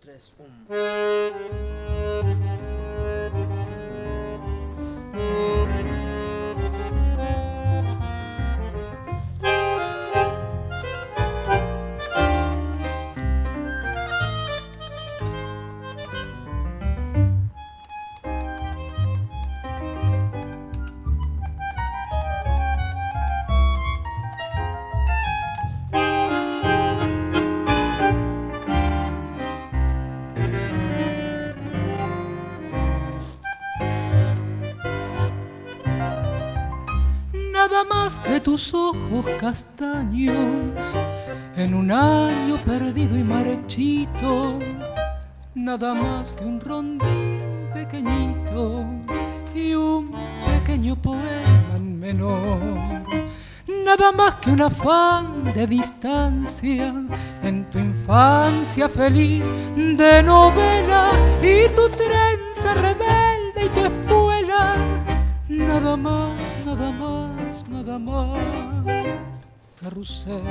3, 1. Nada más que tus ojos castaños. En un año perdido y marchito, nada más que un rondín pequeñito y un pequeño poema en menor, nada más que un afán de distancia en tu infancia feliz de novela y tu trenza rebelde y tu espuela, nada más, nada más, nada más. Carrusel,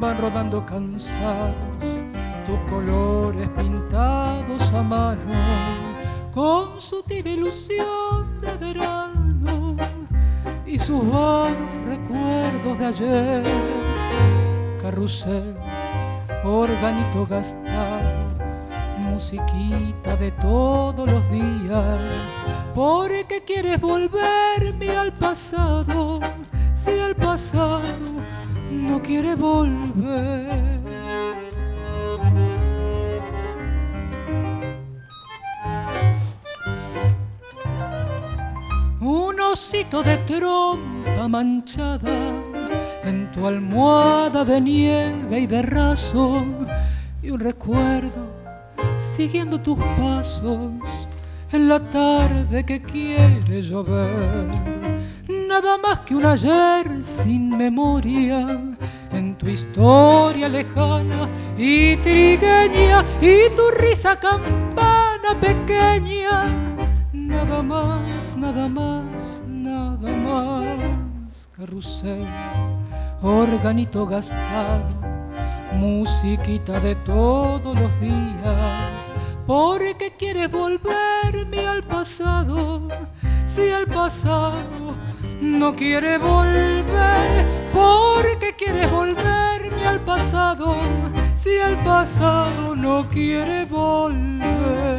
van rodando cansados tus colores pintados a mano con su tibia ilusión de verano y sus vanos recuerdos de ayer. Carrusel, organito gastado, musiquita de todos los días, porque quieres volverme al pasado, si el pasado no quiere volver. Un osito de trompa manchada en tu almohada de nieve y de raso y un recuerdo siguiendo tus pasos en la tarde que quiere llover. Nada más que un ayer sin memoria en tu historia lejana y trigueña y tu risa campana pequeña. Nada más, nada más, nada más. Carrusel, organito gastado, musiquita de todos los días. Porque quieres volverme al pasado, si el pasado no quiere volver, porque quieres volverme al pasado, si el pasado no quiere volver.